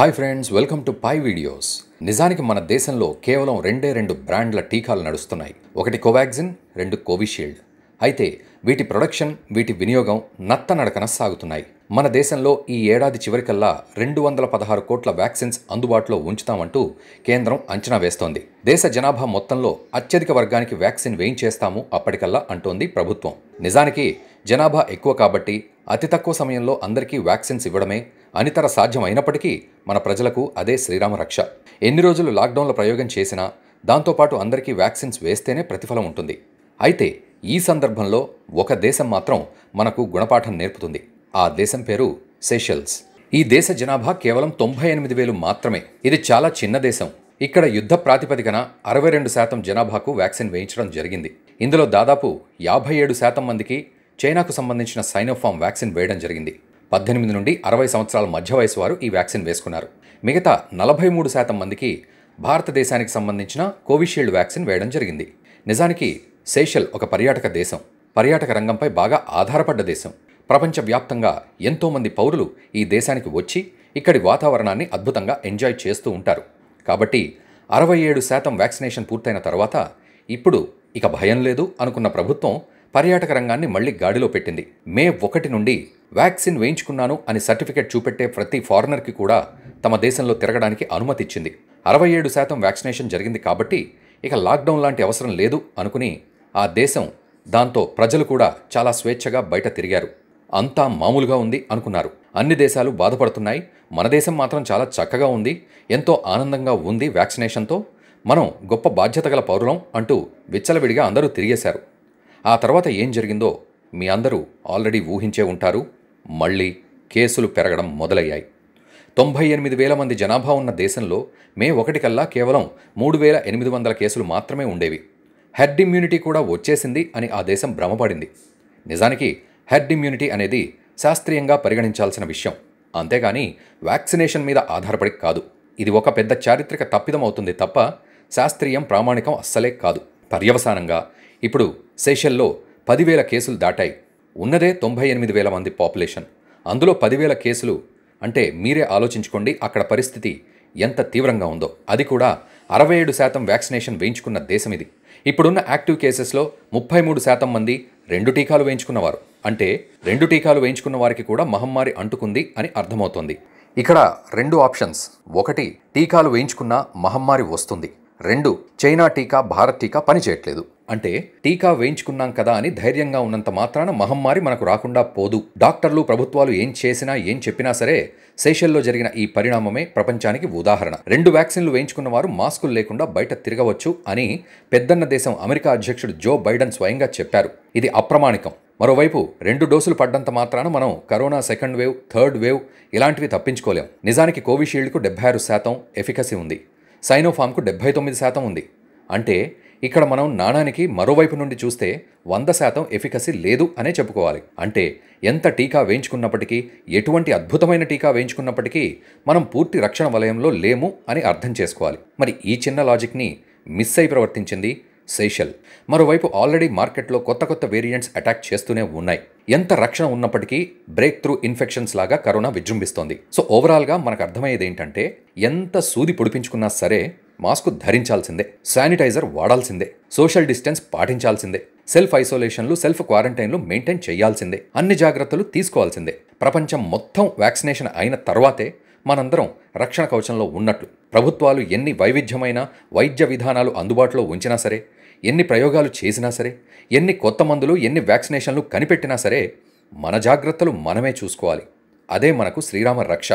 Hi friends welcome to పై videos. నిజానికి మన దేశంలో కేవలం రెండే రెండు బ్రాండ్ల టీకాలు నడుస్తున్నాయి. ఒకటి కోవాక్సిన్ రెండు కోవిషీల్డ్. అయితే వీటి ప్రొడక్షన్ వీటి వినియోగం నత్తనడకన సాగుతున్నాయి. మన దేశంలో ఈ ఏడాది చివరికల్లా రెండు వందల పదహారు కోట్ల వ్యాక్సిన్స్ అందుబాటులో ఉంచుతామంటూ కేంద్రం అంచనా వేస్తోంది. దేశ జనాభా మొత్తంలో అత్యధిక వర్గానికి వ్యాక్సిన్ వేయించేస్తాము అప్పటికల్లా అంటోంది ప్రభుత్వం. నిజానికి జనాభా ఎక్కువ కాబట్టి అతి తక్కువ సమయంలో అందరికీ వ్యాక్సిన్స్ ఇవ్వడమే అనితర సాధ్యమైనప్పటికీ మన ప్రజలకు అదే శ్రీరామ రక్ష. ఎన్ని రోజులు లాక్డౌన్ల ప్రయోగం చేసినా దాంతోపాటు అందరికీ వ్యాక్సిన్స్ వేస్తేనే ప్రతిఫలం ఉంటుంది. అయితే ఈ సందర్భంలో ఒక దేశం మాత్రం మనకు గుణపాఠం నేర్పుతుంది. ఆ దేశం పేరు సెషల్స్. ఈ దేశ జనాభా కేవలం తొంభై ఎనిమిది వేలు మాత్రమే. ఇది చాలా చిన్న దేశం. ఇక్కడ యుద్ధ ప్రాతిపదికన అరవై రెండు శాతం జనాభాకు వ్యాక్సిన్ వేయించడం జరిగింది. ఇందులో దాదాపు యాభై ఏడు శాతం మందికి చైనాకు సంబంధించిన సైనోఫామ్ వ్యాక్సిన్ వేయడం జరిగింది. పద్దెనిమిది నుండి అరవై సంవత్సరాల మధ్య వయసు వారు ఈ వ్యాక్సిన్ వేసుకున్నారు. మిగతా నలభై మూడు శాతం మందికి భారతదేశానికి సంబంధించిన కోవిషీల్డ్ వ్యాక్సిన్ వేయడం జరిగింది. నిజానికి సేషల్ ఒక పర్యాటక దేశం. పర్యాటక రంగంపై బాగా ఆధారపడ్డ దేశం. ప్రపంచవ్యాప్తంగా ఎంతోమంది పౌరులు ఈ దేశానికి వచ్చి ఇక్కడి వాతావరణాన్ని అద్భుతంగా ఎంజాయ్ చేస్తూ ఉంటారు. కాబట్టి అరవై ఏడు శాతం వ్యాక్సినేషన్ పూర్తయిన తర్వాత ఇప్పుడు ఇక భయం లేదు అనుకున్న ప్రభుత్వం పర్యాటక రంగాన్ని మళ్ళీ గాడిలో పెట్టింది. మే ఒకటి నుండి వ్యాక్సిన్ వేయించుకున్నాను అని సర్టిఫికెట్ చూపెట్టే ప్రతి ఫారినర్కి కూడా తమ దేశంలో తిరగడానికి అనుమతి ఇచ్చింది. అరవై ఏడు శాతం వ్యాక్సినేషన్ జరిగింది కాబట్టి ఇక లాక్డౌన్ లాంటి అవసరం లేదు అనుకుని ఆ దేశం దాంతో ప్రజలు కూడా చాలా స్వేచ్ఛగా బయట తిరిగారు. అంతా మామూలుగా ఉంది అనుకున్నారు. అన్ని దేశాలు బాధపడుతున్నాయి. మన దేశం మాత్రం చాలా చక్కగా ఉంది. ఎంతో ఆనందంగా ఉంది వ్యాక్సినేషన్తో. మనం గొప్ప బాధ్యత గల పౌరులం అంటూ విచ్చలవిడిగా అందరూ తిరిగేశారు. ఆ తర్వాత ఏం జరిగిందో మీ అందరూ ఆల్రెడీ ఊహించే ఉంటారు. మళ్ళీ కేసులు పెరగడం మొదలయ్యాయి. తొంభై ఎనిమిది వేల మంది జనాభా ఉన్న దేశంలో మే ఒకటి కల్లా కేవలం మూడు వేల ఎనిమిది వందల కేసులు మాత్రమే ఉండేవి. హెర్డ్ ఇమ్యూనిటీ కూడా వచ్చేసింది అని ఆ దేశం భ్రమపడింది. నిజానికి హెర్డ్ ఇమ్యూనిటీ అనేది శాస్త్రీయంగా పరిగణించాల్సిన విషయం. అంతేగాని వ్యాక్సినేషన్ మీద ఆధారపడి కాదు. ఇది ఒక పెద్ద చారిత్రక తప్పిదం అవుతుంది తప్ప శాస్త్రీయం ప్రామాణికం అస్సలే కాదు. పర్యవసానంగా ఇప్పుడు సెషల్లో పదివేల కేసులు దాటాయి. ఉన్నదే తొంభై ఎనిమిది వేల మంది పాపులేషన్. అందులో పదివేల కేసులు అంటే మీరే ఆలోచించుకోండి అక్కడ పరిస్థితి ఎంత తీవ్రంగా ఉందో. అది కూడా అరవై ఏడు శాతం వ్యాక్సినేషన్ వేయించుకున్న దేశం ఇది. ఇప్పుడున్న యాక్టివ్ కేసెస్లో ముప్పై మూడు శాతం మంది రెండు టీకాలు వేయించుకున్నవారు. అంటే రెండు టీకాలు వేయించుకున్న వారికి కూడా మహమ్మారి అంటుకుంది అని అర్థమవుతోంది. ఇక్కడ రెండు ఆప్షన్స్. ఒకటి టీకాలు వేయించుకున్న మహమ్మారి వస్తుంది. రెండు చైనా టీకా భారత్ టీకా పనిచేయట్లేదు. అంటే టీకా వేయించుకున్నాం కదా అని ధైర్యంగా ఉన్నంత మాత్రాన మహమ్మారి మనకు రాకుండా పోదు. డాక్టర్లు ప్రభుత్వాలు ఏం చేసినా ఏం చెప్పినా సరే సేషల్లో జరిగిన ఈ పరిణామమే ప్రపంచానికి ఉదాహరణ. రెండు వ్యాక్సిన్లు వేయించుకున్న వారు మాస్కులు లేకుండా బయట తిరగవచ్చు అని పెద్దన్న దేశం అమెరికా అధ్యక్షుడు జో బైడెన్ స్వయంగా చెప్పారు. ఇది అప్రమాణికం. మరోవైపు రెండు డోసులు పడ్డంత మాత్రాన మనం corona second wave third wave ఇలాంటివి తప్పించుకోలేం. నిజానికి కోవిషీల్డ్కు డెబ్బై ఆరు శాతం ఎఫికసీ ఉంది. సైనోఫామ్కు డెబ్బై తొమ్మిది శాతం ఉంది. అంటే ఇక్కడ మనం నాణానికి మరోవైపు నుండి చూస్తే వంద శాతం ఎఫికసీ లేదు అనే చెప్పుకోవాలి. అంటే ఎంత టీకా వేయించుకున్నప్పటికీ ఎటువంటి అద్భుతమైన టీకా వేయించుకున్నప్పటికీ మనం పూర్తి రక్షణ వలయంలో లేము అని అర్థం చేసుకోవాలి. మరి ఈ చిన్న లాజిక్ని మిస్ అయి ప్రవర్తించింది సేషల్ మరోవైపు ఆల్రెడీ మార్కెట్లో కొత్త కొత్త వేరియంట్స్ అటాక్ చేస్తూనే ఉన్నాయి. ఎంత రక్షణ ఉన్నప్పటికీ బ్రేక్ త్రూ ఇన్ఫెక్షన్స్ లాగా కరోనా విజృంభిస్తోంది. సో ఓవరాల్గా మనకు అర్థమయ్యేది ఏంటంటే ఎంత సూది పొడిపించుకున్నా సరే మాస్క్ ధరించాల్సిందే శానిటైజర్ వాడాల్సిందే సోషల్ డిస్టెన్స్ పాటించాల్సిందే సెల్ఫ్ ఐసోలేషన్లు సెల్ఫ్ క్వారంటైన్లు మెయింటైన్ చేయాల్సిందే అన్ని జాగ్రత్తలు తీసుకోవాల్సిందే. ప్రపంచం మొత్తం వ్యాక్సినేషన్ అయిన తర్వాతే మనందరం రక్షణ కవచంలో ఉన్నట్లు ప్రభుత్వాలు ఎన్ని వైవిధ్యమైన వైద్య విధానాలు అందుబాటులో ఉంచినా సరే ఎన్ని ప్రయోగాలు చేసినా సరే ఎన్ని కొత్త మందులు ఎన్ని వ్యాక్సినేషన్లు కనిపెట్టినా సరే మన జాగ్రత్తలు మనమే చూసుకోవాలి. అదే మనకు శ్రీరామ రక్ష.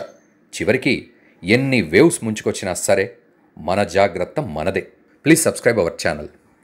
చివరికి ఎన్ని వేవ్స్ ముంచుకొచ్చినా సరే మన జాగ్రత్త మనదే ప్లీజ్ సబ్స్క్రైబ్ అవర్ ఛానల్